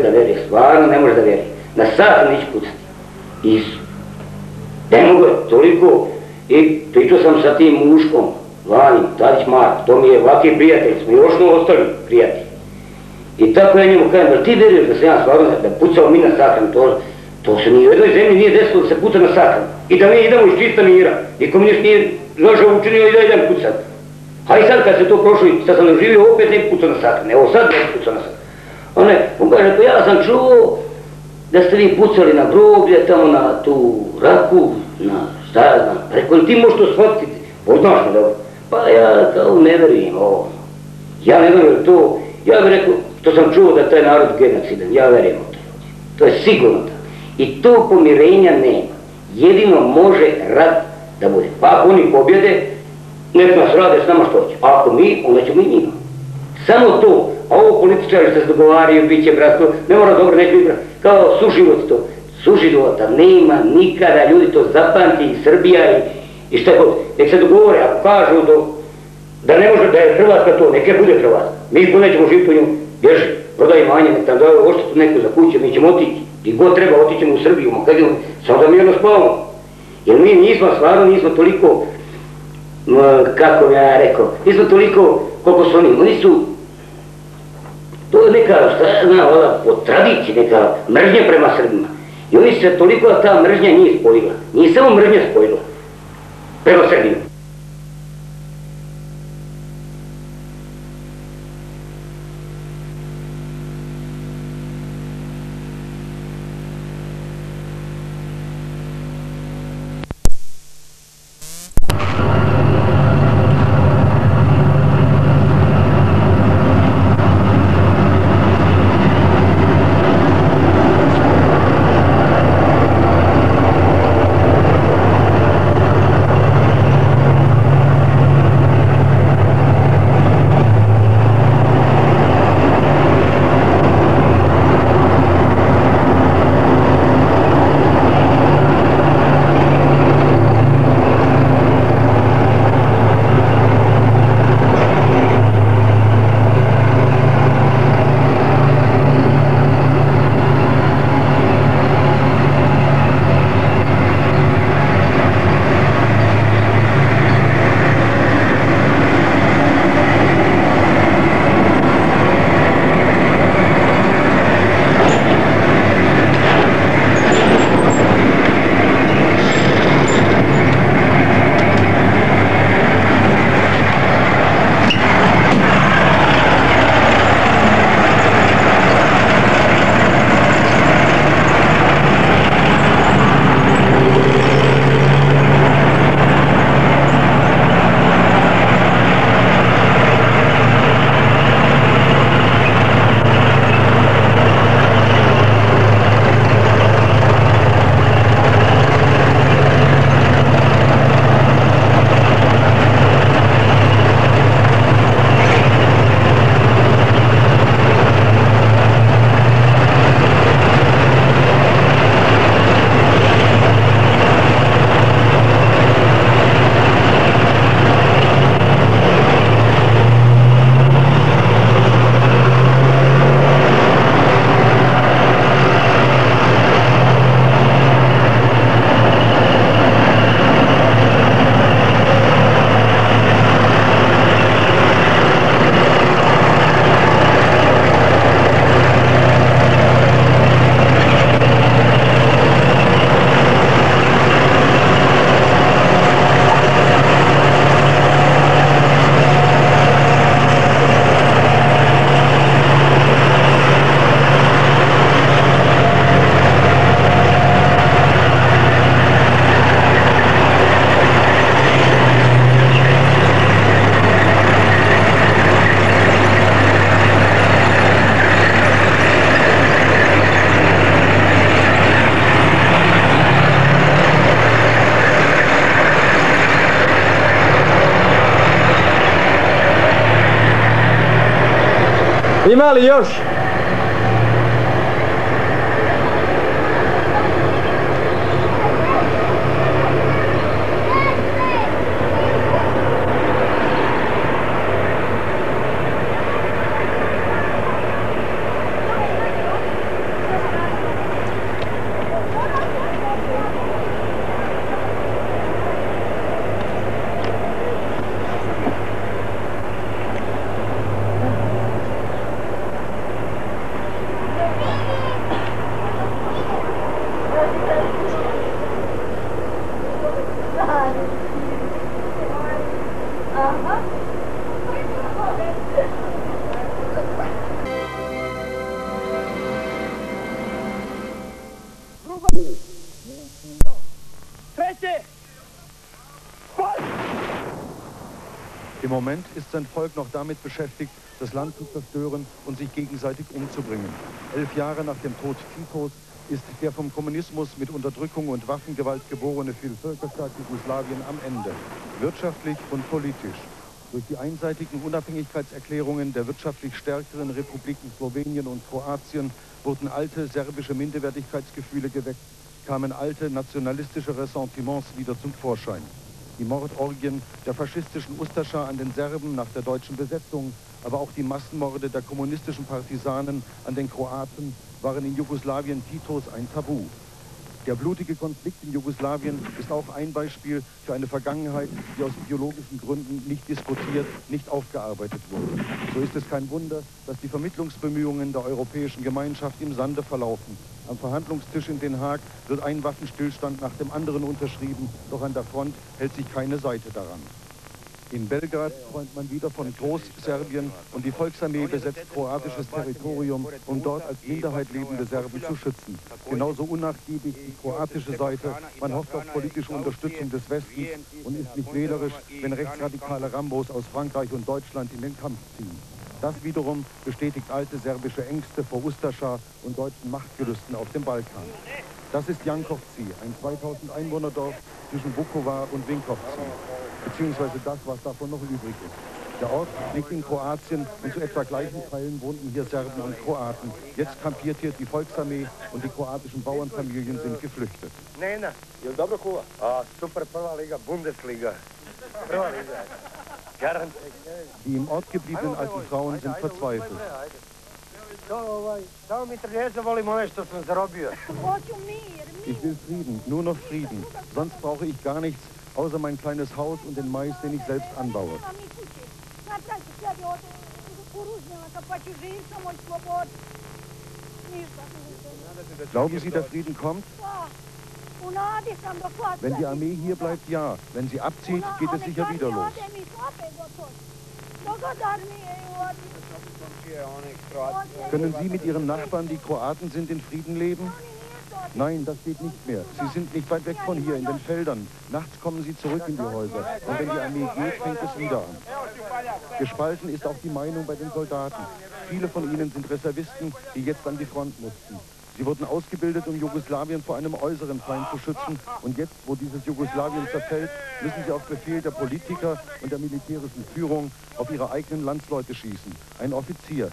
da veri, stvarno ne može da veri. Na sat neće pucati. I ne mogu, toliko, i pričao sam sa tim muškom, Vani, Tadić Mark, to mi je ovakvi prijatelj, smo još no ostali prijatelji. I tako ja njemu kažem, da ti veruješ da sam ja stvarno, da pucao mi na sahranu, to, to se ni u jednoj zemlji nije desilo da se puca na sahranu. I da mi idemo iz čista mira. Niko mi ništa nije zašao učinio i da idem pucat. A i sad kad se to prošlo sad sam doživio, opet ne pucao na sahranu. Evo sad ne pucao na sahranu. One, on kaže, pa ja sam čuo da ste vi pucali na groblje, tamo na tu raku, na šta ja znam, preko ti možeš to shvatiti, poznaš me dobro. Pa ja kao ne verujem ovo. Ja ne verujem to, ja bih rekao, to sam čuo da taj narod genocidan, ja verujem u to. To je sigurno tako. I to pomirenja nema. Jedino može rat da bude. Pa ako oni pobjede, nek nas rade s nama što će. A ako mi, onda ćemo i njima. Samo to, ovo političari što se dogovaraju, bit će bratstvo, ne mora dobro, neće biti kao suživot to. Suživota nema nikada, ljudi to zapamti i Srbija i, i šta god. Nek se dogovore, ako kažu do, da ne može da je Hrvatska to, neke bude Hrvatska. Mi nećemo živjeti u njom, bježi, prodaj imanje, nek tam daje oštetu neku za kuće, mi ćemo otići. Gdje god treba, otićemo u Srbiju, Makediju, samo da mirno spavamo. Jer mi nismo, stvarno nismo toliko, kako bi ja rekao, nismo toliko koliko su oni, oni su, to je neka, šta ja znam, ona, po tradiciji, neka mržnja prema Srbima. I oni se toliko ta mržnja nije spojila. Nije samo mržnja spojila prema Srbima. Ima li još? Im Moment ist sein Volk noch damit beschäftigt, das Land zu zerstören und sich gegenseitig umzubringen. Elf Jahre nach dem Tod Titos ist der vom Kommunismus mit Unterdrückung und Waffengewalt geborene Vielvölkerstaat Jugoslawien am Ende, wirtschaftlich und politisch. Durch die einseitigen Unabhängigkeitserklärungen der wirtschaftlich stärkeren Republiken Slowenien und Kroatien wurden alte serbische Minderwertigkeitsgefühle geweckt, kamen alte nationalistische Ressentiments wieder zum Vorschein. Die Mordorgien der faschistischen Ustascha an den Serben nach der deutschen Besetzung, aber auch die Massenmorde der kommunistischen Partisanen an den Kroaten waren in Jugoslawien Titos ein Tabu. Der blutige Konflikt in Jugoslawien ist auch ein Beispiel für eine Vergangenheit, die aus ideologischen Gründen nicht diskutiert, nicht aufgearbeitet wurde. So ist es kein Wunder, dass die Vermittlungsbemühungen der Europäischen Gemeinschaft im Sande verlaufen. Am Verhandlungstisch in Den Haag wird ein Waffenstillstand nach dem anderen unterschrieben, doch an der Front hält sich keine Seite daran. In Belgrad träumt man wieder von Großserbien und die Volksarmee besetzt kroatisches Territorium, um dort als Minderheit lebende Serben zu schützen. Genauso unnachgiebig die kroatische Seite. Man hofft auf politische Unterstützung des Westens und ist nicht wählerisch, wenn rechtsradikale Rambos aus Frankreich und Deutschland in den Kampf ziehen. Das wiederum bestätigt alte serbische Ängste vor Ustascha und deutschen Machtgelüsten auf dem Balkan. Das ist Jankovci, ein 2000 Einwohnerdorf zwischen Vukovar und Vinkovci beziehungsweise das, was davon noch übrig ist. Der Ort liegt in Kroatien und zu etwa gleichen Teilen wohnten hier Serben und Kroaten. Jetzt kampiert hier die Volksarmee und die kroatischen Bauernfamilien sind geflüchtet. Kuva? A, super prva liga, Bundesliga. Prva liga. Die im Ort gebliebenen alten Frauen sind verzweifelt. Ich will Frieden, nur noch Frieden. Sonst brauche ich gar nichts, außer mein kleines Haus und den Mais, den ich selbst anbaue. Glauben Sie, der Frieden kommt? Wenn die Armee hier bleibt, ja. Wenn sie abzieht, geht es sicher wieder los. Können Sie mit Ihren Nachbarn, die Kroaten sind, in Frieden leben? Nein, das geht nicht mehr. Sie sind nicht weit weg von hier, in den Feldern. Nachts kommen sie zurück in die Häuser. Und wenn die Armee geht, fängt es wieder an. Gespalten ist auch die Meinung bei den Soldaten. Viele von ihnen sind Reservisten, die jetzt an die Front mussten. Sie wurden ausgebildet, um Jugoslawien vor einem äußeren Feind zu schützen. Und jetzt, wo dieses Jugoslawien zerfällt, müssen sie auf Befehl der Politiker und der militärischen Führung auf ihre eigenen Landsleute schießen. Ein Offizier.